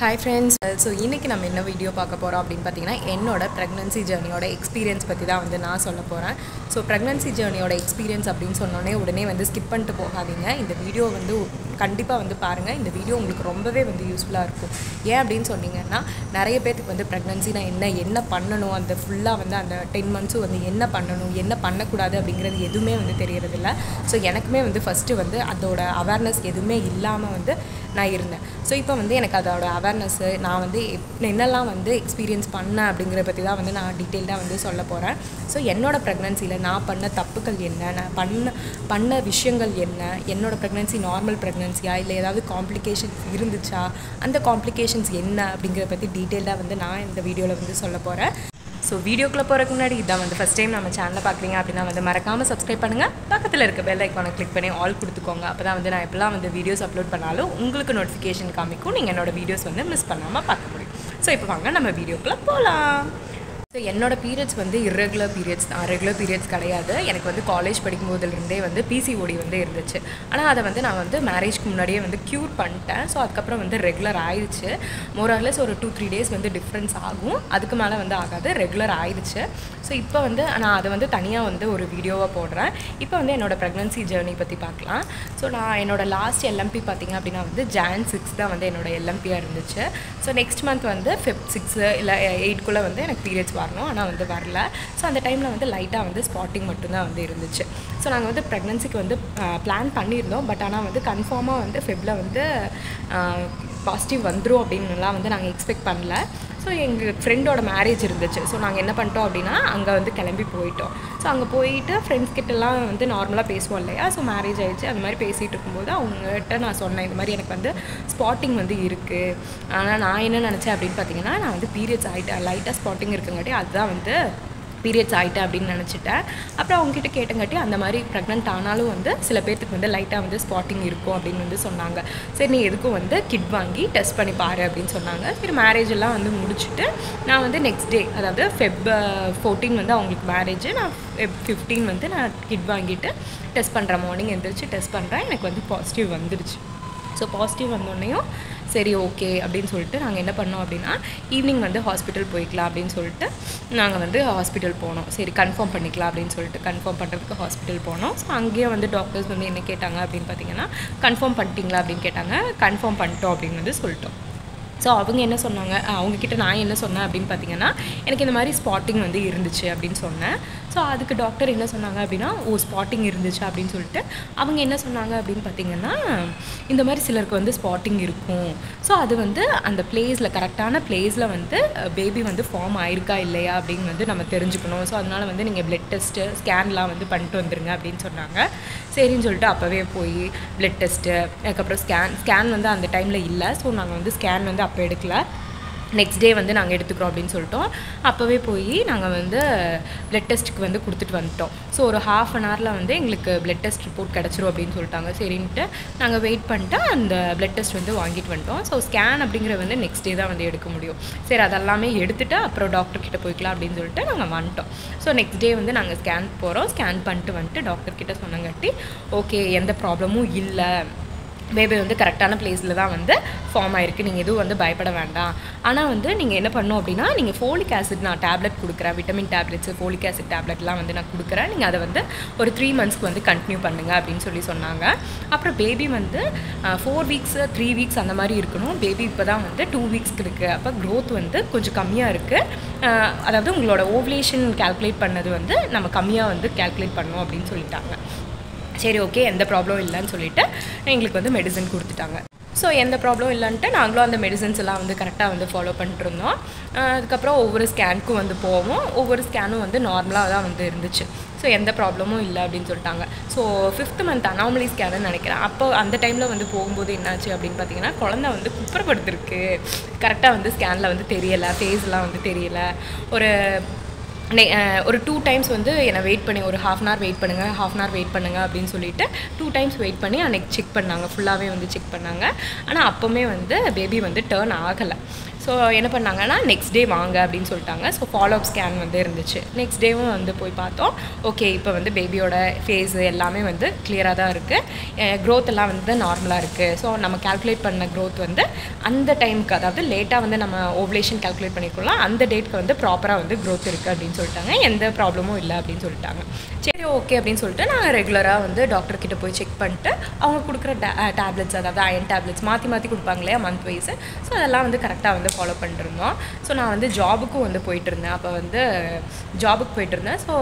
Hi friends so இன்றைக்கி நம்ம என்ன வீடியோ பார்க்க போகிறோம் அப்படின்னு பார்த்தீங்கன்னா என்னோட ப்ரெக்னன்சி ஜேர்னியோட எக்ஸ்பீரியன்ஸ் பற்றி தான் வந்து நான் சொல்ல போகிறேன் ஸோ ப்ரெக்னன்சி ஜேர்னியோட எக்ஸ்பீரியன்ஸ் அப்படின்னு சொன்னோடனே உடனே வந்து ஸ்கிப் பண்ணிட்டு போகாதீங்க. இந்த வீடியோ வந்து கண்டிப்பாக வந்து பாருங்கள் இந்த வீடியோ உங்களுக்கு ரொம்பவே வந்து யூஸ்ஃபுல்லாக இருக்கும். ஏன் அப்படின்னு சொன்னீங்கன்னா நிறைய பேர்த்துக்கு வந்து ப்ரெக்னன்சினா என்ன என்ன பண்ணணும்? அந்த ஃபுல்லாக வந்து அந்த டென் மந்த்ஸும் வந்து என்ன பண்ணணும்? என்ன பண்ணக்கூடாது அப்படிங்கிறது எதுவுமே வந்து தெரியறதில்ல. ஸோ எனக்குமே வந்து ஃபஸ்ட்டு வந்து அதோட அவேர்னஸ் எதுவுமே இல்லாமல் வந்து நான் இருந்தேன். ஸோ இப்போ வந்து எனக்கு அதோட அவேர்னஸ்ஸு நான் வந்து என்னெல்லாம் வந்து எக்ஸ்பீரியன்ஸ் பண்ணேன் அப்படிங்கிறத பற்றி தான் வந்து நான் டீட்டெயில்டாக வந்து சொல்ல போகிறேன் ஸோ என்னோட ப்ரெக்னன்சியில் நான் பண்ண தப்புகள் என்ன? நான் பண்ண பண்ண விஷயங்கள் என்ன? என்னோட ப்ரெக்னன்சி நார்மல் ப்ரெக்னன்சியா இல்லை ஏதாவது காம்ப்ளிகேஷன்ஸ் இருந்துச்சா? அந்த காம்ப்ளிகேஷன்ஸ் என்ன அப்படிங்கிறத பற்றி டீட்டெயில்டாக வந்து நான் இந்த வீடியோவில் வந்து சொல்ல போகிறேன் ஸோ வீடியோக்குள்ளே போகிறக்கு முன்னாடி இதான் வந்து ஃபஸ்ட் டைம் நம்ம சேனலை பார்க்குறீங்க அப்படின்னா வந்து மறக்காமல் சப்ஸ்கிரைப் பண்ணுங்கள் பக்கத்தில் இருக்க பெல் ஐக்கானை கிளிக் பண்ணி ஆல் கொடுத்துக்கோங்க. அப்போ தான் வந்து நான் எப்பலாம் வந்து வீடியோஸ் அப்லோட் பண்ணாலும் உங்களுக்கு நோட்டிஃபிகேஷன் காமிக்கும். நீங்கள் என்னோட வீடியோஸ் வந்து மிஸ் பண்ணாமல் பார்க்க முடியும். ஸோ இப்போ வாங்க நம்ம வீடியோக்குள்ளே போகலாம் என்னோட பீரியட்ஸ் வந்து irregular பீரியட்ஸ் தான். ரெகுலர் பீரியட்ஸ் கிடையாது. எனக்கு வந்து காலேஜ் படிக்கும்போதுலேருந்தே வந்து பிசிஓடி வந்து இருந்துச்சு. ஆனால் அதை வந்து நான் வந்து மேரேஜ்க்கு முன்னாடியே வந்து க்யூர் பண்ணிட்டேன். ஸோ அதுக்கப்புறம் வந்து ரெகுலர் ஆயிடுச்சு. மோரார்லெஸ் ஒரு டூ த்ரீ டேஸ் வந்து டிஃப்ரென்ஸ் ஆகும். அதுக்கு மேலே வந்து ஆகாது. ரெகுலர் ஆயிடுச்சு. ஸோ இப்போ வந்து நான் அதை வந்து தனியாக வந்து ஒரு வீடியோவாக போடுறேன். இப்போ வந்து என்னோட ப்ரெக்னன்சி ஜேர்னி பற்றி பார்க்கலாம். ஸோ நான் என்னோடய லாஸ்ட் எல்எம்பி பார்த்தீங்க அப்படின்னா வந்து ஜான் சிக்ஸ் தான் வந்து என்னோடய எல்எம்பியாக இருந்துச்சு. ஸோ நெக்ஸ்ட் மந்த் வந்து ஃபிஃப்த் சிக்ஸு இல்லை எயிட்குள்ளே வந்து எனக்கு பீரியட்ஸ் வரணும் ஆனால் வந்து வரல. ஸோ அந்த டைமில் வந்து லைட்டாக வந்து ஸ்பாட்டிங் மட்டும்தான் வந்து இருந்துச்சு. ஸோ நாங்கள் வந்து ப்ரெக்னன்சிக்கு வந்து பிளான் பண்ணியிருந்தோம். பட் ஆனால் வந்து கன்ஃபார்மாக வந்து ஃபெப்பில் வந்து பாசிட்டிவ் வந்துடும் அப்படின்னுலாம் வந்து நாங்கள் எக்ஸ்பெக்ட் பண்ணல. ஸோ எங்கள் ஃப்ரெண்டோட மேரேஜ் இருந்துச்சு. ஸோ நாங்கள் என்ன பண்ணிட்டோம் அப்படின்னா அங்கே வந்து கிளம்பி போயிட்டோம். ஸோ அங்கே போயிட்டு ஃப்ரெண்ட்ஸ் கிட்டலாம் வந்து நார்மலாக பேசுவோம் இல்லையா? ஸோ மேரேஜ் ஆகிடுச்சு அந்த மாதிரி பேசிகிட்டு இருக்கும்போது அவங்ககிட்ட நான் சொன்னேன் இந்த மாதிரி எனக்கு வந்து ஸ்பாட்டிங் வந்து இருக்குது ஆனால் நான் என்ன நினச்சேன் அப்படின்னு பார்த்தீங்கன்னா நான் வந்து பீரியட்ஸ் ஆகிட்டேன் லைட்டாக ஸ்பாட்டிங் இருக்குங்காட்டி அதுதான் வந்து பீரியட்ஸ் ஆகிட்டேன் அப்படின்னு நினச்சிட்டேன். அப்புறம் அவங்ககிட்ட கேட்டங்காட்டி அந்த மாதிரி ப்ரெக்னென்ட் ஆனாலும் வந்து சில பேர்த்துக்கு வந்து லைட்டாக வந்து ஸ்பாட்டிங் இருக்கும் அப்படின்னு வந்து சொன்னாங்க. சரி நீ எதுக்கும் வந்து கிட் வாங்கி டெஸ்ட் பண்ணி பாரு அப்படின்னு சொன்னாங்க. சரி மேரேஜ் எல்லாம் வந்து முடிச்சுட்டு நான் வந்து நெக்ஸ்ட் டே அதாவது ஃபெப் ஃபோர்டீன் வந்து அவங்களுக்கு மேரேஜ் நான் ஃபெப் ஃபிஃப்டீன் வந்து நான் கிட் வாங்கிட்டு டெஸ்ட் பண்ணுறேன் மார்னிங் எழுந்திரிச்சு டெஸ்ட் பண்ணுறேன் எனக்கு வந்து பாசிட்டிவ் வந்துடுச்சு ஸோ பாசிட்டிவ் வந்தோடனேயும் சரி ஓகே அப்படின்னு சொல்லிட்டு நாங்கள் என்ன பண்ணோம் அப்படின்னா ஈவினிங் வந்து ஹாஸ்பிட்டல் போய்க்கலாம் அப்படின்னு சொல்லிட்டு நாங்கள் வந்து ஹாஸ்பிட்டல் போனோம். சரி கன்ஃபார்ம் பண்ணிக்கலாம் அப்படின்னு சொல்லிட்டு கன்ஃபார்ம் பண்ணுறதுக்கு ஹாஸ்பிட்டல் போனோம். ஸோ அங்கேயே வந்து டாக்டர்ஸ் வந்து என்ன கேட்டாங்க அப்படின்னு பார்த்தீங்கன்னா கன்ஃபார்ம் பண்ணிட்டீங்களா அப்படின்னு கேட்டாங்க. கன்ஃபார்ம் பண்ணிட்டோம் அப்படின்னு வந்து சொல்லிட்டோம். ஸோ அவங்க என்ன சொன்னாங்க? அவங்கக்கிட்ட நான் என்ன சொன்னேன் அப்படின்னு பார்த்தீங்கன்னா எனக்கு இந்த மாதிரி ஸ்பாட்டிங் வந்து இருந்துச்சு அப்படின்னு சொன்னேன். ஸோ அதுக்கு டாக்டர் என்ன சொன்னாங்க அப்படின்னா ஓ ஸ்பாட்டிங் இருந்துச்சு அப்படின்னு சொல்லிட்டு. அவங்க என்ன சொன்னாங்க அப்படின்னு பார்த்தீங்கன்னா இந்த மாதிரி சிலருக்கு வந்து ஸ்பாட்டிங் இருக்கும். ஸோ அது வந்து அந்த பிளேஸில் கரெக்டான பிளேஸில் வந்து பேபி வந்து ஃபார்ம் ஆயிருக்கா இல்லையா அப்படின்னு வந்து நம்ம தெரிஞ்சுக்கணும். ஸோ அதனால் வந்து நீங்கள் பிளட் டெஸ்ட்டு ஸ்கேன்லாம் வந்து பண்ணிட்டு வந்துருங்க அப்படின்னு சொன்னாங்க. சரின்னு சொல்லிட்டு அப்போவே போய் பிளட் டெஸ்ட்டு அதுக்கப்புறம் ஸ்கேன் ஸ்கேன் வந்து அந்த டைமில் இல்லை. ஸோ நாங்கள் வந்து ஸ்கேன் வந்து அப்போ எடுக்கல. நெக்ஸ்ட் டே வந்து நாங்கள் எடுத்துக்கிறோம் அப்படின்னு சொல்லிட்டோம். அப்போவே போய் நாங்கள் வந்து பிளட் டெஸ்ட்டுக்கு வந்து கொடுத்துட்டு வந்துட்டோம். ஸோ ஒரு ஹாஃப் அன் ஹவரில் வந்து எங்களுக்கு பிளட் டெஸ்ட் ரிப்போர்ட் கிடச்சிரும் அப்படின்னு சொல்லிட்டாங்க. சரின்ட்டு நாங்கள் வெயிட் பண்ணிட்டு அந்த பிளட் டெஸ்ட் வந்து வாங்கிட்டு வந்துட்டோம். ஸோ ஸ்கேன் அப்படிங்கிற வந்து நெக்ஸ்ட் டே தான் வந்து எடுக்க முடியும். சரி அதெல்லாமே எடுத்துட்டு அப்புறம் டாக்டர்கிட்ட போய்க்கலாம் அப்படின்னு சொல்லிட்டு நாங்கள் வந்துட்டோம். ஸோ நெக்ஸ்ட் டே வந்து நாங்கள் ஸ்கேன் போகிறோம் ஸ்கேன் பண்ணிட்டு வந்துட்டு டாக்டர்கிட்ட சொன்னங்காட்டி ஓகே எந்த ப்ராப்ளமும் இல்லை. பேபி வந்து கரெக்டான பிளேஸில் தான் வந்து ஃபார்ம் ஆகிருக்கு நீங்கள் எதுவும் வந்து பயப்பட வேண்டாம். ஆனால் வந்து நீங்கள் என்ன பண்ணணும் அப்படின்னா நீங்கள் ஃபோலிக் ஆசிட் நான் டேப்லெட் கொடுக்குறேன். விட்டமின் டேப்லெட்ஸ் ஃபோலிக் ஆசிட் டேப்லெட்லாம் வந்து நான் கொடுக்குறேன். நீங்கள் அதை வந்து ஒரு த்ரீ மந்த்ஸ்க்கு வந்து கண்டினியூ பண்ணுங்கள் அப்படின்னு சொல்லி சொன்னாங்க. அப்புறம் பேபி வந்து ஃபோர் வீக்ஸ் த்ரீ வீக்ஸ் அந்த மாதிரி இருக்கணும். பேபி இப்போ தான் வந்து டூ வீக்ஸ்க்கு இருக்குது அப்போ க்ரோத் வந்து கொஞ்சம் கம்மியாக இருக்குது அதாவது உங்களோட ஓவலேஷன் கால்குலேட் பண்ணது வந்து நம்ம கம்மியாக வந்து கால்குலேட் பண்ணோம் அப்படின்னு சொல்லிட்டாங்க. சரி ஓகே எந்த ப்ராப்ளம் இல்லைன்னு சொல்லிட்டு எங்களுக்கு வந்து மெடிசன் கொடுத்துட்டாங்க. ஸோ எந்த ப்ராப்ளம் இல்லைன்ட்டு நாங்களும் அந்த மெடிசன்ஸ் எல்லாம் வந்து கரெக்டாக வந்து ஃபாலோ பண்ணிட்டுருந்தோம் அதுக்கப்புறம் ஒவ்வொரு ஸ்கேனுக்கும் வந்து போவோம். ஒவ்வொரு ஸ்கேனும் வந்து நார்மலாக தான் வந்து இருந்துச்சு. ஸோ எந்த ப்ராப்ளமும் இல்லை அப்படின்னு சொல்லிட்டாங்க. ஸோ ஃபிஃப்த் மந்த் அனாமலி ஸ்கேனுன்னு நினைக்கிறேன். அப்போ அந்த டைமில் வந்து போகும்போது என்னாச்சு அப்படின்னு பார்த்தீங்கன்னா குழந்தை வந்து குப்புறப்படுத்திருக்கு. கரெக்டாக வந்து ஸ்கேனில் வந்து தெரியலை ஃபேஸ்லாம் வந்து தெரியலை. ஒரு நெ- ஒரு டூ டைம்ஸ் வந்து என்னை வெயிட் பண்ணி ஒரு ஹாஃப் அன் ஹவர் வெயிட் பண்ணுங்கள் ஹாஃப் அன் ஹவர் வெயிட் பண்ணுங்கள் அப்படின்னு சொல்லிட்டு டூ டைம்ஸ் வெயிட் பண்ணி அன்னைக்கு செக் பண்ணாங்க. ஃபுல்லாகவே வந்து செக் பண்ணாங்க. ஆனால் அப்போவுமே வந்து பேபி வந்து டேர்ன் ஆகலை. ஸோ என்ன பண்ணாங்கன்னா நெக்ஸ்ட் டே வாங்க அப்படின்னு சொல்லிட்டாங்க. ஸோ ஃபாலோ அப் ஸ்கேன் வந்து இருந்துச்சு. நெக்ஸ்ட் டேவும் வந்து போய் பார்த்தோம். ஓகே இப்போ வந்து பேபியோட ஃபேஸு எல்லாமே வந்து கிளியராக தான் இருக்குது க்ரோத் எல்லாம் வந்து நார்மலாக இருக்குது ஸோ நம்ம கால்குலேட் பண்ண க்ரோத் வந்து அந்த டைமுக்கு அதாவது லேட்டாக வந்து நம்ம ஓவலேஷன் கால்குலேட் பண்ணிக்கலாம் அந்த டேட்க்கு வந்து ப்ராப்பராக வந்து க்ரோத் இருக்குது அப்படின்னு சொல்லிட்டாங்க. எந்த ப்ராப்ளமும் இல்லை அப்படின்னு சொல்லிட்டாங்க. சரி ஓகே அப்படின்னு சொல்லிட்டு நான் ரெகுலராக வந்து டாக்டர் கிட்ட போய் செக் பண்ணிட்டு அவங்க கொடுக்குற டேப்லெட்ஸ் அதாவது அயன் டேப்லெட்ஸ் மாற்றி மாற்றி கொடுப்பாங்க இல்லையா மந்த் வைஸ் ஸோ அதெல்லாம் வந்து கரெக்டாக வந்து ஃபாலோ பண்ணிருந்தோம் ஸோ நான் வந்து ஜாபுக்கும் வந்து போயிட்டு இருந்தேன் அப்போ வந்து ஜாபுக்கு போயிட்டு இருந்தேன் ஸோ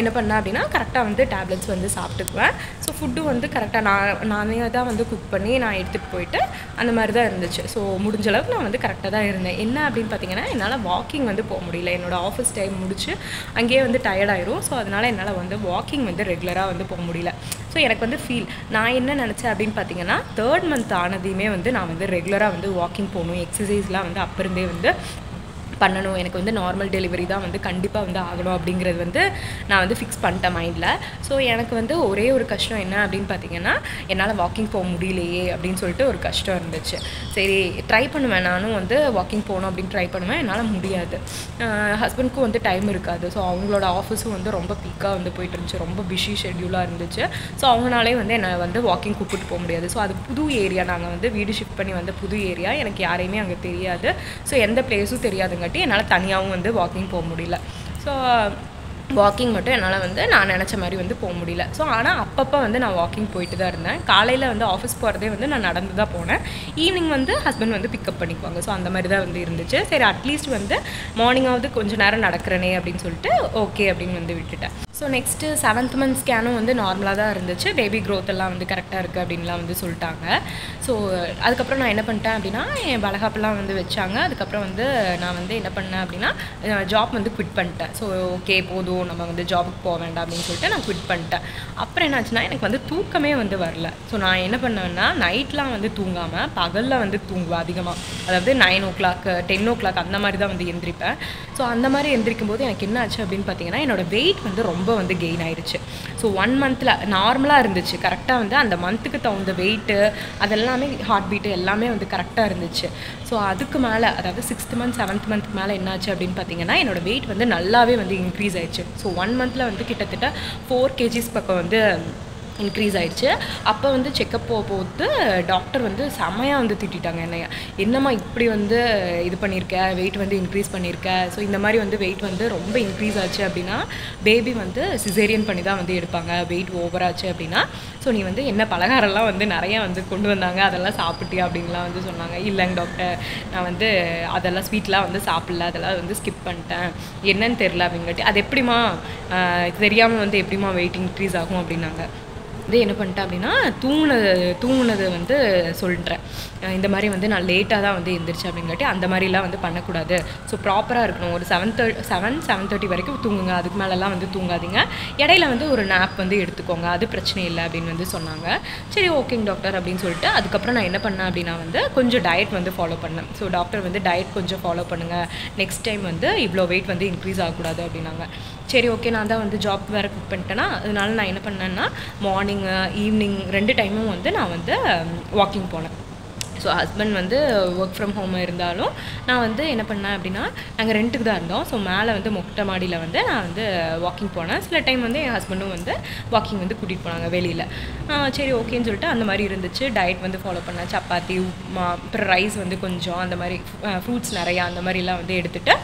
என்ன பண்ணேன் அப்படின்னா கரெக்டாக வந்து டேப்லெட்ஸ் வந்து சாப்பிட்டுக்குவேன். ஸோ ஃபுட்டு வந்து கரெக்டாக நான் நானே தான் வந்து குக் பண்ணி நான் எடுத்துகிட்டு போயிட்டு அந்த மாதிரி தான் இருந்துச்சு. ஸோ முடிஞ்ச அளவுக்கு நான் வந்து கரெக்டாக தான் இருந்தேன். என்ன அப்படின்னு பார்த்தீங்கன்னா என்னால் வாக்கிங் வந்து போக முடியல. என்னோடய ஆஃபீஸ் டைம் முடிச்சு அங்கேயே வந்து டயர்டாயிரும் ஸோ அதனால் என்னால் வந்து வாக்கிங் வந்து ரெகுலராக வந்து போக முடியல. ஸோ எனக்கு வந்து ஃபீல் நான் என்ன நினச்சேன் அப்படின்னு பார்த்தீங்கன்னா தேர்ட் மந்த் ஆனதையுமே வந்து நான் வந்து ரெகுலராக வந்து வாக்கிங் போகணும். எக்ஸசைஸ்லாம் வந்து அப்போ இருந்தே வந்து பண்ணணும். எனக்கு வந்து நார்மல் டெலிவரி தான் வந்து கண்டிப்பாக வந்து ஆகணும் அப்படிங்கிறது வந்து நான் வந்து ஃபிக்ஸ் பண்ணிட்டேன் மைண்டில் ஸோ எனக்கு வந்து ஒரே ஒரு கஷ்டம் என்ன அப்படின்னு பார்த்தீங்கன்னா என்னால் வாக்கிங் போக முடியலையே அப்படின்னு சொல்லிட்டு ஒரு கஷ்டம் இருந்துச்சு. சரி ட்ரை பண்ணுவேன். நானும் வந்து வாக்கிங் போகணும் அப்படின்னு ட்ரை பண்ணுவேன். என்னால் முடியாது. ஹஸ்பண்ட்க்கும் வந்து டைம் இருக்காது. ஸோ அவங்களோட ஆஃபீஸும் வந்து ரொம்ப பீக்காக வந்து போயிட்டு இருந்துச்சு. ரொம்ப பிஸி ஷெட்யூலாக இருந்துச்சு. ஸோ அவங்களாலே வந்து என்னை வந்து வாக்கிங் கூப்பிட்டு போக முடியாது. ஸோ அது புது ஏரியா நாங்கள் வந்து வீடு ஷிஃப்ட் பண்ணி வந்த புது ஏரியா எனக்கு யாரையுமே அங்கே தெரியாது. ஸோ எந்த பிளேஸும் தெரியாதுங்க. காட்டி என்னால் தனியாகவும் வந்து வாக்கிங் போக முடியல. ஸோ வாக்கிங் மட்டும் என்னால் வந்து நான் நினச்ச மாதிரி வந்து போக முடியல. ஸோ ஆனால் அப்பப்போ வந்து நான் வாக்கிங் போயிட்டு தான் இருந்தேன். காலையில் வந்து ஆஃபீஸ் போகிறதே வந்து நான் நடந்து தான் போனேன். ஈவினிங் வந்து ஹஸ்பண்ட் வந்து பிக்கப் பண்ணிக்குவாங்க. ஸோ அந்த மாதிரி தான் வந்து இருந்துச்சு. சரி அட்லீஸ்ட் வந்து மார்னிங்காவது கொஞ்சம் நேரம் நடக்கிறனே அப்படின்னு சொல்லிட்டு ஓகே அப்படின்னு வந்து விட்டுட்டேன். ஸோ நெக்ஸ்ட்டு செவன்த் மந்த் ஸ்கேனும் வந்து நார்மலாக தான் இருந்துச்சு. பேபி க்ரோத் எல்லாம் வந்து கரெக்டாக இருக்குது அப்படின்லாம் வந்து சொல்லிட்டாங்க. ஸோ அதுக்கப்புறம் நான் என்ன பண்ணிட்டேன் அப்படின்னா என் வளகாப்பெல்லாம் வந்து வச்சாங்க. அதுக்கப்புறம் வந்து நான் வந்து என்ன பண்ணேன் அப்படின்னா ஜாப் வந்து குவிட் பண்ணிட்டேன். ஸோ ஓகே போதும் நம்ம வந்து ஜாபுக்கு போக வேண்டாம் அப்படின்னு சொல்லிட்டு நான் குவிட் பண்ணிட்டேன். அப்புறம் என்னாச்சுன்னா எனக்கு வந்து தூக்கமே வந்து வரல. ஸோ நான் என்ன பண்ணேன்னா நைட்லாம் வந்து தூங்காமல் பகலில் வந்து தூங்குவேன் அதிகமாக அதாவது nine o'clock ten o'clock அந்த மாதிரி தான் வந்து எந்திரிப்பேன். ஸோ அந்த மாதிரி எந்திரிக்கும் போது எனக்கு என்ன ஆச்சு அப்படின்னு பார்த்தீங்கன்னா என்னோடய வெயிட் வந்து ரொம்ப வந்து கெயின் ஆயிடுச்சு ஸோ ஒன் மந்தில் நார்மலாக இருந்துச்சு. கரெக்டாக வந்து அந்த மந்த்துக்கு தகுந்த வெயிட்டு அதெல்லாமே ஹார்ட் பீட்டு எல்லாமே வந்து கரெக்டாக இருந்துச்சு. ஸோ அதுக்கு மேலே அதாவது சிக்ஸ்த் மந்த் செவன்த் மந்த் மேலே என்னாச்சு அப்படின்னு பார்த்தீங்கன்னா என்னோடய வெயிட் வந்து நல்லாவே வந்து இன்க்ரீஸ் ஆயிடுச்சு. ஸோ ஒன் மந்தில் வந்து கிட்டத்தட்ட ஃபோர் கேஜிஸ் பக்கம் வந்து இன்க்ரீஸ் ஆயிடுச்சு. அப்போ வந்து செக்கப் போக போது டாக்டர் வந்து செமையாக வந்து திட்டிட்டாங்க என்னைய. என்னம்மா இப்படி வந்து இது பண்ணியிருக்க வெயிட் வந்து இன்க்ரீஸ் பண்ணியிருக்க ஸோ இந்த மாதிரி வந்து வெயிட் வந்து ரொம்ப இன்க்ரீஸ் ஆச்சு அப்படின்னா பேபி வந்து சிசேரியன் பண்ணி தான் வந்து எடுப்பாங்க. வெயிட் ஓவராச்சு அப்படின்னா ஸோ நீ வந்து என்ன பலகாரம்லாம் வந்து நிறையா வந்து கொண்டு வந்தாங்க? அதெல்லாம் சாப்பிட்டியா? அப்படின்லாம் வந்து சொன்னாங்க. இல்லைங்க டாக்டர் நான் வந்து அதெல்லாம் ஸ்வீட்லாம் வந்து சாப்பிடல. அதெல்லாம் வந்து ஸ்கிப் பண்ணிட்டேன். என்னன்னு தெரில அப்படிங்காட்டி அது எப்படிமா தெரியாமல் வந்து எப்படிமா வெயிட் இன்க்ரீஸ் ஆகும் அப்படின்னாங்க. வந்து என்ன பண்ணிட்டேன் அப்படின்னா தூங்கினது தூங்கினது வந்து சொல்கிறேன் இந்த மாதிரி வந்து நான் லேட்டாக தான் வந்து எந்திரிச்சேன் அப்படிங்காட்டி அந்த மாதிரிலாம் வந்து பண்ணக்கூடாது. ஸோ ப்ராப்பராக இருக்கணும். ஒரு seven third seven seven thirty வரைக்கும் தூங்குங்க. அதுக்கு மேலெலாம் வந்து தூங்காதீங்க. இடையில வந்து ஒரு நாப் வந்து எடுத்துக்கோங்க. அது பிரச்சனை இல்லை அப்படின்னு வந்து சொன்னாங்க. சரி ஓகேங்க டாக்டர் அப்படின்னு சொல்லிட்டு அதுக்கப்புறம் நான் என்ன பண்ணேன் அப்படின்னா வந்து கொஞ்சம் டயட் வந்து ஃபாலோ பண்ணேன். ஸோ டாக்டர் வந்து டயட் கொஞ்சம் ஃபாலோ பண்ணுங்கள் நெக்ஸ்ட் டைம் வந்து இவ்வளோ வெயிட் வந்து இன்க்ரீஸ் ஆகக்கூடாது அப்படின்னாங்க. சரி ஓகே நான் தான் வந்து ஜாப் வேறு குக் பண்ணிட்டேன்னா அதனால நான் என்ன பண்ணேன்னா மார்னிங் ஈவினிங் ரெண்டு டைமும் வந்து நான் வந்து வாக்கிங் போனேன். ஸோ ஹஸ்பண்ட் வந்து ஒர்க் ஃப்ரம் ஹோம் இருந்தாலும் நான் வந்து என்ன பண்ணேன் அப்படின்னா நாங்கள் ரெண்ட்டுக்கு தான் இருந்தோம். ஸோ மேலே வந்து மொட்டை மாடியில் வந்து நான் வந்து வாக்கிங் போனேன். சில டைம் வந்து என் ஹஸ்பண்டும் வந்து வாக்கிங் வந்து கூட்டிகிட்டு போனாங்க வெளியில். சரி ஓகேன்னு சொல்லிட்டு அந்த மாதிரி இருந்துச்சு. டயட் வந்து ஃபாலோ பண்ணேன். சப்பாத்தி உப்மா அப்புறம் ரைஸ் வந்து கொஞ்சம் அந்த மாதிரி ஃப்ரூட்ஸ் நிறையா அந்த மாதிரிலாம் வந்து எடுத்துகிட்டு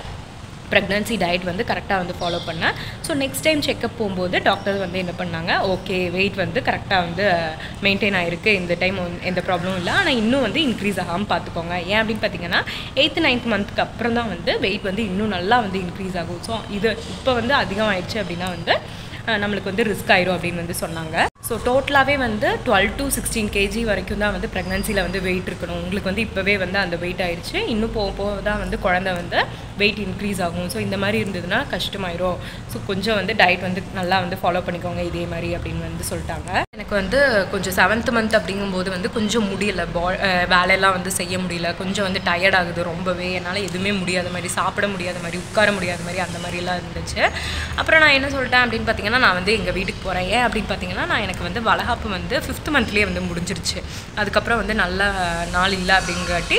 ப்ரெக்னன்சி டயட் வந்து கரெக்டாக வந்து ஃபாலோ பண்ணேன். ஸோ நெக்ஸ்ட் டைம் செக்கப் போகும்போது டாக்டர் வந்து என்ன பண்ணாங்க? ஓகே வெயிட் வந்து கரெக்டாக வந்து uh, மெயின்டைன் ஆகிருக்கு இந்த டைம் எந்த ப்ராப்ளமும் இல்லை. ஆனால் இன்னும் வந்து இன்க்ரீஸ் ஆகாமல் பார்த்துக்கோங்க. ஏன் அப்படின்னு பார்த்தீங்கன்னா எயித்து நைன்த் மந்த்துக்கு அப்புறம் தான் வந்து வெயிட் வந்து இன்னும் நல்லா வந்து இன்க்ரீஸ் ஆகும். ஸோ இது இப்போ வந்து அதிகமாகிடுச்சு அப்படின்னா வந்து uh, நம்மளுக்கு வந்து ரிஸ்க் ஆயிரும் அப்படின்னு வந்து சொன்னாங்க. ஸோ டோட்டலாகவே வந்து டுவெல் டு சிக்ஸ்டீன் கேஜி வரைக்கும் தான் வந்து ப்ரெக்னன்சியில் வந்து வெயிட் இருக்கணும். உங்களுக்கு வந்து இப்போவே வந்து அந்த வெயிட் ஆயிடுச்சு இன்னும் போக போக தான் வந்து குழந்தை வந்து வெயிட் இன்க்ரீஸ் ஆகும். ஸோ இந்த மாதிரி இருந்ததுன்னா கஷ்டமாயிரும். ஸோ கொஞ்சம் வந்து டயட் வந்து நல்லா வந்து ஃபாலோ பண்ணிக்கோங்க. இதே மாதிரி அப்படின்னு வந்து சொல்லிட்டாங்க. எனக்கு வந்து கொஞ்சம் செவன்த் மந்த் அப்படிங்கும்போது வந்து கொஞ்சம் முடியல. பா வேலையெல்லாம் வந்து செய்ய முடியல. கொஞ்சம் வந்து டயர்ட் ஆகுது ரொம்பவே. என்னால் எதுவுமே முடியாத மாதிரி சாப்பிட முடியாத மாதிரி உட்கார முடியாத மாதிரி அந்த மாதிரிலாம் இருந்துச்சு. அப்புறம் நான் என்ன சொல்லிட்டேன் அப்படின்னு பார்த்தீங்கன்னா நான் வந்து எங்கள் வீட்டுக்கு போகிறேன் ஏன் அப்படின்னு பார்த்தீங்கன்னா நான் எனக்கு எனக்கு வந்து வளகாப்பு வந்து ஃபிஃப்த் மந்த்லேயே வந்து முடிஞ்சிருச்சு. அதுக்கப்புறம் வந்து நல்ல நாள் இல்லை அப்படிங்காட்டி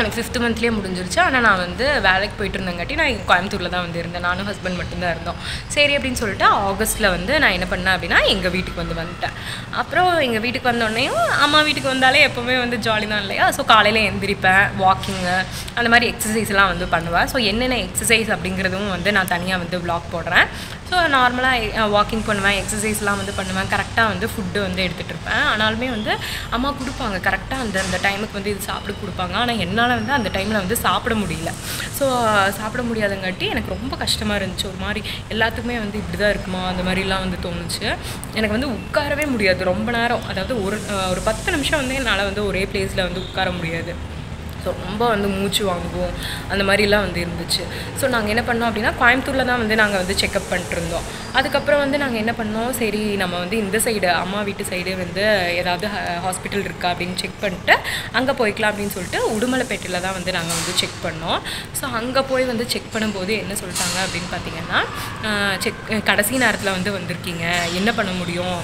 எனக்கு ஃபிஃப்த் மந்த்லேயே முடிஞ்சிருச்சு. ஆனால் நான் வந்து வேலைக்கு போயிட்டு இருந்தங்காட்டி நான் கோயம்புத்தூரில் தான் வந்து இருந்தேன். நானும் ஹஸ்பண்ட் மட்டும்தான் இருந்தோம். சரி அப்படின்னு சொல்லிட்டு ஆகஸ்ட்டில் வந்து நான் என்ன பண்ணேன் அப்படின்னா எங்கள் வீட்டுக்கு வந்து வந்துட்டேன். அப்புறம் எங்கள் வீட்டுக்கு வந்தோடனேயும் அம்மா வீட்டுக்கு வந்தாலே எப்போவுமே வந்து ஜாலி தான் இல்லையா? ஸோ காலையில் எந்திரிப்பேன் வாக்கிங்கு அந்த மாதிரி எக்ஸசைஸ்லாம் வந்து பண்ணுவேன். ஸோ என்னென்ன எக்ஸசைஸ் அப்படிங்கிறதும் வந்து நான் தனியாக வந்து வ்ளாக் போடுறேன். ஸோ நார்மலாக வாக்கிங் பண்ணுவேன் எக்ஸசைஸ்லாம் வந்து பண்ணுவேன். கரெக்டாக வந்து ஃபுட்டு வந்து எடுத்துகிட்டு இருப்பேன். ஆனாலுமே வந்து அம்மா கொடுப்பாங்க. கரெக்டாக அந்த அந்த டைமுக்கு வந்து இது சாப்பிட கொடுப்பாங்க. ஆனால் என்னால் வந்து அந்த டைமில் வந்து சாப்பிட முடியல. ஸோ சாப்பிட முடியாதங்காட்டி எனக்கு ரொம்ப கஷ்டமாக இருந்துச்சு. ஒரு மாதிரி எல்லாத்துக்குமே வந்து இப்படி தான் இருக்குமா? அந்த மாதிரிலாம் வந்து தோணுச்சு. எனக்கு வந்து உட்காரவே முடியாது. ரொம்ப நேரம். அதாவது ஒரு ஒரு பத்து நிமிஷம் வந்து என்னால் வந்து ஒரே பிளேஸில் வந்து உட்கார முடியாது. ரொம்ப வந்து மூச்சு வாங்குவோம் அந்த மாதிரிலாம் வந்து இருந்துச்சு. ஸோ நாங்கள் என்ன பண்ணோம் அப்படின்னா கோயம்புத்தூரில் தான் வந்து நாங்கள் வந்து செக்கப் பண்ணிட்டுருந்தோம் அதுக்கப்புறம் வந்து நாங்கள் என்ன பண்ணோம் சரி நம்ம வந்து இந்த சைடு அம்மா வீட்டு சைடு வந்து ஏதாவது ஹாஸ்பிட்டல் இருக்கா அப்படின்னு செக் பண்ணிட்டு அங்கே போய்க்கலாம் அப்படின்னு சொல்லிட்டு உடுமலைப்பேட்டையில் தான் வந்து நாங்கள் வந்து செக் பண்ணோம். ஸோ அங்கே போய் வந்து செக் பண்ணும்போது என்ன சொல்லிட்டாங்க அப்படின்னு பார்த்தீங்கன்னா செக் கடைசி நேரத்தில் வந்து வந்திருக்கீங்க. என்ன பண்ண முடியும்?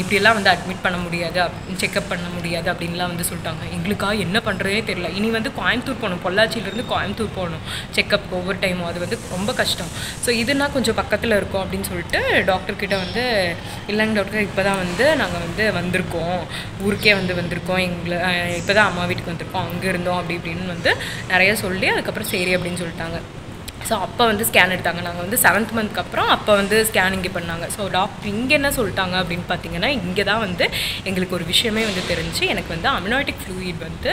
இப்படியெல்லாம் வந்து அட்மிட் பண்ண முடியாது செக்கப் பண்ண முடியாது அப்படின்லாம் வந்து சொல்லிட்டாங்க. எங்களுக்கா என்ன பண்ணுறதே தெரியல. இனி வந்து கோயம்புத்தூர் போகணும். பொள்ளாச்சியிலேருந்து கோயம்புத்தூர் போகணும். செக்கப் ஒவ்வொரு டைமும் அது வந்து ரொம்ப கஷ்டம். ஸோ இதுனா கொஞ்சம் பக்கத்தில் இருக்கும் அப்படின்னு சொல்லிட்டு டாக்டர்கிட்ட வந்து இல்லைங்க டாக்டர் இப்போ தான் வந்து நாங்கள் வந்து வந்திருக்கோம். ஊருக்கே வந்து வந்திருக்கோம். எங்களை இப்போ தான் அம்மா வீட்டுக்கு வந்திருக்கோம். அங்கே இருந்தோம். அப்படி இப்படின்னு வந்து நிறைய சொல்லி அதுக்கப்புறம் சரி அப்படின்னு சொல்லிட்டாங்க. ஸோ அப்போ வந்து ஸ்கேன் எடுத்தாங்க. நாங்கள் வந்து செவன்த் மந்த்க்கு அப்புறம் அப்போ வந்து ஸ்கேன் இங்கே பண்ணாங்க. ஸோ டாக்டர் இங்கே என்ன சொல்லிட்டாங்க அப்படின்னு பார்த்தீங்கன்னா இங்கே தான் வந்து எங்களுக்கு ஒரு விஷயமே வந்து தெரிஞ்சு எனக்கு வந்து அமினாட்டிக் ஃப்ளூயிட் வந்து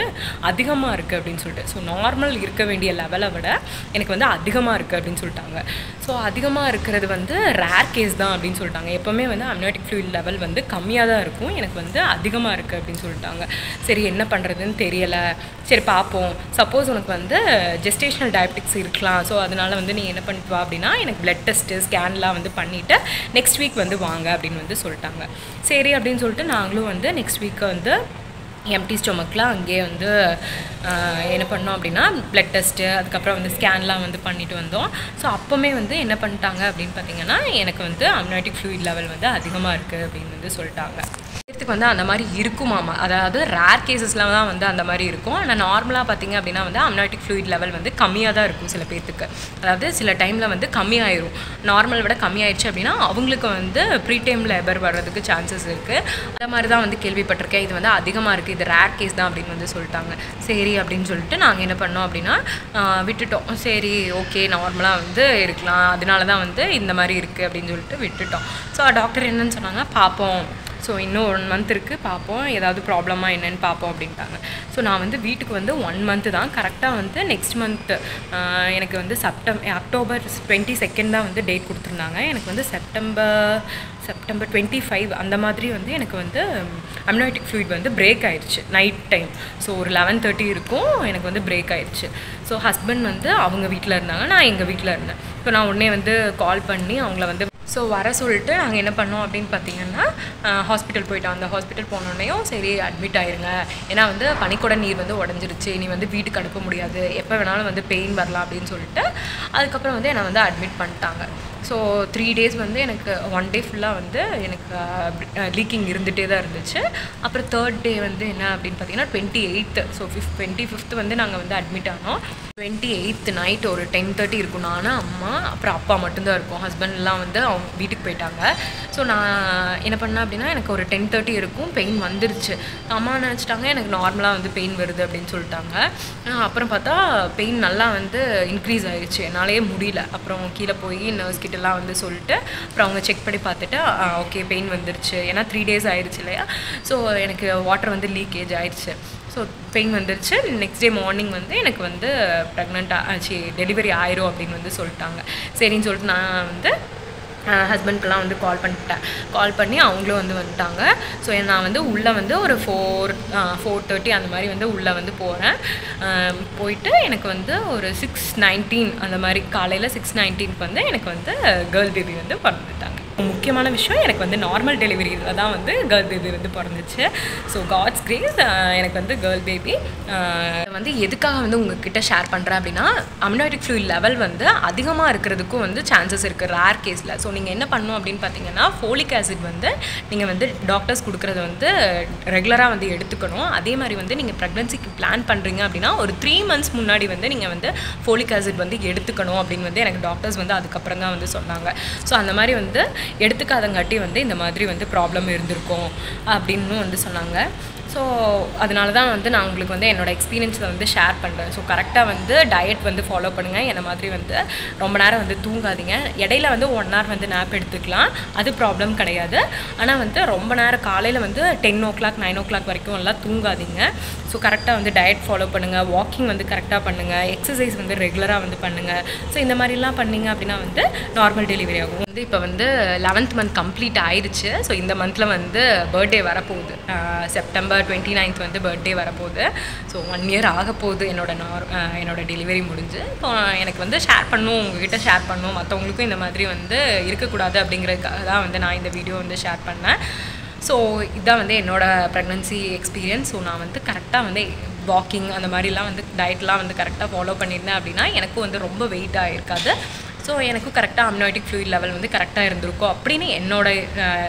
அதிகமாக இருக்குது அப்படின்னு சொல்லிட்டு. ஸோ நார்மல் இருக்க வேண்டிய லெவலை விட எனக்கு வந்து அதிகமாக இருக்குது அப்படின்னு சொல்லிட்டாங்க. ஸோ அதிகமாக இருக்கிறது வந்து ரேர் கேஸ் தான் அப்படின்னு சொல்லிட்டாங்க. எப்போவுமே வந்து அமினாட்டிக் ஃப்ளூயிட் லெவல் வந்து கம்மியாக தான் இருக்கும். எனக்கு வந்து அதிகமாக இருக்குது அப்படின்னு சொல்லிட்டாங்க. சரி என்ன பண்ணுறதுன்னு தெரியலை. சரி பார்ப்போம் சப்போஸ் உனக்கு வந்து ஜெஸ்டேஷனல் டயபெட்டிக்ஸ் இருக்கலாம். ஸோ அதனால் அதனால் வந்து நீ என்ன பண்ணிட்டு வா அப்படின்னா எனக்கு பிளட் டெஸ்ட்டு ஸ்கேன்லாம் வந்து பண்ணிவிட்டு நெக்ஸ்ட் வீக் வந்து வாங்க அப்படின்னு வந்து சொல்லிட்டாங்க. சரி அப்படின்னு சொல்லிட்டு நாங்களும் வந்து நெக்ஸ்ட் வீக் வந்து எம்டி ஸ்டொமக்கில் அங்கேயே வந்து என்ன பண்ணோம் அப்படின்னா பிளட் டெஸ்ட்டு அதுக்கப்புறம் வந்து ஸ்கேன்லாம் வந்து பண்ணிட்டு வந்தோம். ஸோ அப்போவுமே வந்து என்ன பண்ணிட்டாங்க அப்படின்னு பார்த்தீங்கன்னா எனக்கு வந்து அம்னாட்டிக் ஃப்ளூயிட் லெவல் வந்து அதிகமாக இருக்குது அப்படின்னு வந்து சொல்லிட்டாங்க. பேர்த்துக்கு வந்து அந்த மாதிரி இருக்குமாமா அதாவது ரேர் கேசஸ்லாம் தான் வந்து அந்த மாதிரி இருக்கும். ஆனால் நார்மலாக பார்த்தீங்க அப்படின்னா வந்து அம்னாட்டிக் ஃப்ளூயிட் லெவல் வந்து கம்மியாக தான் இருக்கும் சில பேர்த்துக்கு அதாவது சில டைமில் வந்து கம்மியாயிரும். நார்மல் விட கம்மியாயிடுச்சு அப்படின்னா அவங்களுக்கு வந்து ப்ரீ டைம் லேபர் வர்றதுக்கு சான்சஸ் இருக்குது அந்த மாதிரி தான் வந்து கேள்விப்பட்டிருக்கேன். இது வந்து அதிகமாக இருக்குது இது ரேர் கேஸ் தான் அப்படின்னு வந்து சொல்லிட்டாங்க. சரி அப்படின்னு சொல்லிட்டு நாங்கள் என்ன பண்ணோம் அப்படின்னா விட்டுட்டோம். சரி ஓகே நார்மலாக வந்து இருக்கலாம். அதனால தான் வந்து இந்த மாதிரி இருக்குது அப்படின்னு சொல்லிட்டு விட்டுட்டோம். ஸோ டாக்டர் என்னன்னு சொன்னாங்க பார்ப்போம் ஸோ இன்னும் ஒன் மந்த் இருக்குது பார்ப்போம் ஏதாவது ப்ராப்ளமாக என்னன்னு பார்ப்போம் அப்படின்ட்டாங்க. ஸோ நான் வந்து வீட்டுக்கு வந்து ஒன் மந்த்து தான். கரெக்டாக வந்து நெக்ஸ்ட் மந்த்து எனக்கு வந்து செப்டம் அக்டோபர் டுவெண்ட்டி செகண்ட் தான் வந்து டேட் கொடுத்துருந்தாங்க. எனக்கு வந்து செப்டம்பர் செப்டம்பர் டுவெண்ட்டி ஃபைவ் அந்த மாதிரி வந்து எனக்கு வந்து அம்னாட்டிக் ஃப்ளூயிட் வந்து பிரேக் ஆயிடுச்சு நைட் டைம் ஸோ ஒரு லெவன் தேர்ட்டி இருக்கும் எனக்கு வந்து பிரேக் ஆயிடுச்சு ஸோ ஹஸ்பண்ட் வந்து அவங்க வீட்டில் இருந்தாங்க நான் எங்கள் வீட்டில் இருந்தேன். ஸோ நான் உடனே வந்து கால் பண்ணி அவங்கள வந்து ஸோ வர சொல்லிட்டு நாங்கள் என்ன பண்ணோம் அப்படின்னு பார்த்தீங்கன்னா ஹாஸ்பிட்டல் போயிட்டோம். அந்த ஹாஸ்பிட்டல் போனோடனேயும் சரி அட்மிட் ஆயிருங்க. ஏன்னா வந்து பனிக்கூட நீர் வந்து உடஞ்சிருச்சு. நீ வந்து வீட்டுக்கு அனுப்ப முடியாது. எப்போ வேணாலும் வந்து பெயின் வரலாம் அப்படின்னு சொல்லிட்டு அதுக்கப்புறம் வந்து என்னை வந்து அட்மிட் பண்ணிட்டாங்க. ஸோ த்ரீ டேஸ் வந்து எனக்கு ஒன் டே ஃபுல்லாக வந்து எனக்கு லீக்கிங் இருந்துகிட்டே தான் இருந்துச்சு. அப்புறம் தேர்ட் டே வந்து என்ன அப்படின்னு பார்த்தீங்கன்னா twenty eight so fifth twenty fifth வந்து நாங்கள் வந்து அட்மிட் ஆனோம். டுவெண்ட்டி எயித் நைட் ஒரு டென் தேர்ட்டி இருக்கும். நானும் அம்மா அப்புறம் அப்பா மட்டும்தான் இருக்கும். ஹஸ்பண்ட்லாம் வந்து அவங்க வீட்டுக்கு போயிட்டாங்க. ஸோ நான் என்ன பண்ணேன் அப்படின்னா எனக்கு ஒரு டென் தேர்ட்டி இருக்கும். பெயின் வந்துருச்சு. அம்மா நினச்சிட்டாங்க? எனக்கு நார்மலாக வந்து பெயின் வருது அப்படின்னு சொல்லிட்டாங்க. அப்புறம் பார்த்தா பெயின் நல்லா வந்து இன்க்ரீஸ் ஆகிடுச்சு என்னாலேயே முடியல. அப்புறம் கீழே போய் நர்ஸ் கிட்டலாம் வந்து சொல்லிட்டு அப்புறம் அவங்க செக் பண்ணி பார்த்துட்டு ஓகே பெயின் வந்துருச்சு. ஏன்னா த்ரீ டேஸ் ஆயிடுச்சு இல்லையா? ஸோ எனக்கு வாட்டர் வந்து லீக்கேஜ் ஆயிடுச்சு ஸோ பெயின் வந்துருச்சு. நெக்ஸ்ட் டே மார்னிங் வந்து எனக்கு வந்து ப்ரெக்னெண்ட்டாக ஆச்சு டெலிவரி ஆயிரும் அப்படின்னு வந்து சொல்லிட்டாங்க. சரின்னு சொல்லிட்டு நான் வந்து ஹஸ்பண்ட்க்கெலாம் வந்து கால் பண்ணிட்டேன் கால் பண்ணி அவங்களும் வந்து வந்துட்டாங்க. ஸோ நான் வந்து உள்ளே வந்து ஒரு ஃபோர் ஃபோர் தேர்ட்டி அந்த மாதிரி வந்து உள்ளே வந்து போகிறேன் போயிட்டு எனக்கு வந்து ஒரு சிக்ஸ் நைன்டீன் அந்த மாதிரி காலையில் சிக்ஸ் நைன்டீனுக்கு வந்து எனக்கு வந்து கேர்ள் பேபி வந்து பிறந்துட்டாங்க. முக்கியமான விஷயம் எனக்கு வந்து நார்மல் டெலிவரியில் தான் வந்து கேர்ள் பேபி வந்து பிறந்துச்சு. ஸோ காட்ஸ் கிரேஸ் எனக்கு வந்து கேர்ள் பேபி வந்து எதுக்காக வந்து உங்ககிட்ட ஷேர் பண்ணுறேன் அப்படின்னா அம்னாய்டிக் ஃப்ளூயிட் லெவல் வந்து அதிகமாக இருக்கிறதுக்கும் வந்து சான்சஸ் இருக்குது ரேர் கேஸில் ஸோ நீங்கள் என்ன பண்ணணும் அப்படின்னு பார்த்தீங்கன்னா ஃபோலிக் ஆசிட் வந்து நீங்கள் வந்து டாக்டர்ஸ் கொடுக்குறத வந்து ரெகுலராக வந்து எடுத்துக்கணும். அதே மாதிரி வந்து நீங்கள் ப்ரெக்னன்சிக்கு பிளான் பண்ணுறீங்க அப்படின்னா ஒரு த்ரீ மந்த்ஸ் முன்னாடி வந்து நீங்கள் வந்து ஃபோலிக் ஆசிட் வந்து எடுத்துக்கணும் அப்படின்னு வந்து எனக்கு டாக்டர்ஸ் வந்து அதுக்கப்புறம் தான் வந்து சொன்னாங்க. ஸோ அந்த மாதிரி வந்து எடுத்துக்காதங்காட்டி வந்து இந்த மாதிரி வந்து ப்ராப்ளம் இருந்திருக்கும் அப்படின்னு வந்து சொன்னாங்க. ஸோ அதனால தான் வந்து நான் உங்களுக்கு வந்து என்னோடய எக்ஸ்பீரியன்ஸில் வந்து ஷேர் பண்ணுறேன் ஸோ கரெக்டாக வந்து டயட் வந்து ஃபாலோ பண்ணுங்கள் என்ன மாதிரி வந்து ரொம்ப நேரம் வந்து தூங்காதீங்க. இடையில வந்து ஒன் ஹவர் வந்து நேப் எடுத்துக்கலாம். அது ப்ராப்ளம் கிடையாது. ஆனால் வந்து ரொம்ப நேரம் காலையில் வந்து ten o'clock nine o'clock வரைக்கும் எல்லாம் தூங்காதீங்க. ஸோ கரெக்டாக வந்து டயட் ஃபாலோ பண்ணுங்கள் வாக்கிங் வந்து கரெக்டாக பண்ணுங்கள் எக்ஸசைஸ் வந்து ரெகுலராக வந்து பண்ணுங்கள் ஸோ இந்த மாதிரிலாம் பண்ணீங்க அப்படின்னா வந்து நார்மல் டெலிவரி ஆகும். வந்து இப்போ வந்து லெவன்த் மந்த் கம்ப்ளீட் ஆயிடுச்சு ஸோ இந்த மந்தில் வந்து பர்த்டே வரப்போகுது. செப்டம்பர் டுவெண்ட்டி நைன்த் வந்து பர்த்டே வரப்போகுது. ஸோ ஒன் இயர் ஆக போகுது என்னோட நார் என்னோட டெலிவரி முடிஞ்சு. இப்போ எனக்கு வந்து ஷேர் பண்ணும் உங்ககிட்ட ஷேர் பண்ணும். மற்றவங்களுக்கும் இந்த மாதிரி வந்து இருக்கக்கூடாது அப்படிங்கிறதுக்காக தான் வந்து நான் இந்த வீடியோ வந்து ஷேர் பண்ணேன். ஸோ இதுதான் வந்து என்னோடய ப்ரெக்னன்சி எக்ஸ்பீரியன்ஸ் ஸோ நான் வந்து கரெக்டாக வந்து வாக்கிங் அந்த மாதிரிலாம் வந்து டயட்லாம் வந்து கரெக்டாக ஃபாலோ பண்ணியிருந்தேன் அப்படின்னா எனக்கும் வந்து ரொம்ப வெயிட் ஆகிருக்காது ஸோ எனக்கும் கரெக்டாக அம்னாய்டிக் ஃப்ளூயிட் லெவல் வந்து கரெக்டாக இருந்திருக்கும் அப்படின்னு என்னோட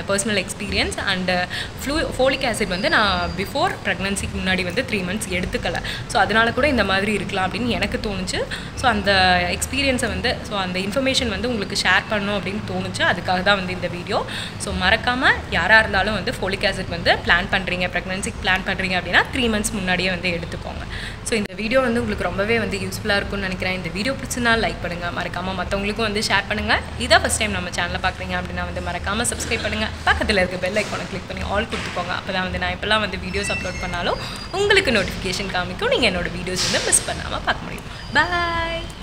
personal experience and flu folic acid வந்து நான் பிஃபோர் ப்ரெக்னன்சிக்கு முன்னாடி வந்து த்ரீ மந்த்ஸ் எடுத்துக்கல. ஸோ அதனால கூட இந்த மாதிரி இருக்கலாம் அப்படின்னு எனக்கு தோணுச்சு. ஸோ அந்த எக்ஸ்பீரியன்ஸை வந்து ஸோ அந்த இன்ஃபர்மேஷன் வந்து உங்களுக்கு ஷேர் பண்ணணும் அப்படின்னு தோணுச்சு. அதுக்காக தான் வந்து இந்த வீடியோ ஸோ மறக்காமல் யாராக இருந்தாலும் வந்து ஃபோலிக் ஆசிட் வந்து பிளான் பண்ணுறீங்க ப்ரெக்னன்சிக்கு பிளான் பண்ணுறீங்க அப்படின்னா த்ரீ மந்த்ஸ் முன்னாடியே வந்து எடுத்துக்கோங்க. ஸோ இந்த வீடியோ வந்து உங்களுக்கு ரொம்பவே வந்து யூஸ்ஃபுல்லாக இருக்கும்னு நினைக்கிறேன். இந்த வீடியோ பிடிச்சிருந்தா லைக் பண்ணுங்கள் மறக்காமல் மற்றவங்களுக்கு மற்றவங்களுக்கும் வந்து ஷேர் பண்ணுங்கள் இதான் ஃபஸ்ட் டைம் நம்ம சேனலில் பார்க்குறீங்க அப்படின்னா வந்து மறக்காமல் சப்ஸ்கிரைப் பண்ணுங்கள் பக்கத்தில் இருக்க பெல் ஐக்கானை கிளிக் பண்ணி ஆல் கொடுத்துக்கோங்க அப்போ தான் வந்து நான் இப்போலாம் வந்து வீடியோஸ் அப்லோட் பண்ணாலும் உங்களுக்கு நோட்டிஃபிகேஷன் காமிக்கும். நீங்கள் என்னோடய வீடியோஸ் வந்து மிஸ் பண்ணாமல் பார்க்க முடியும். பாய்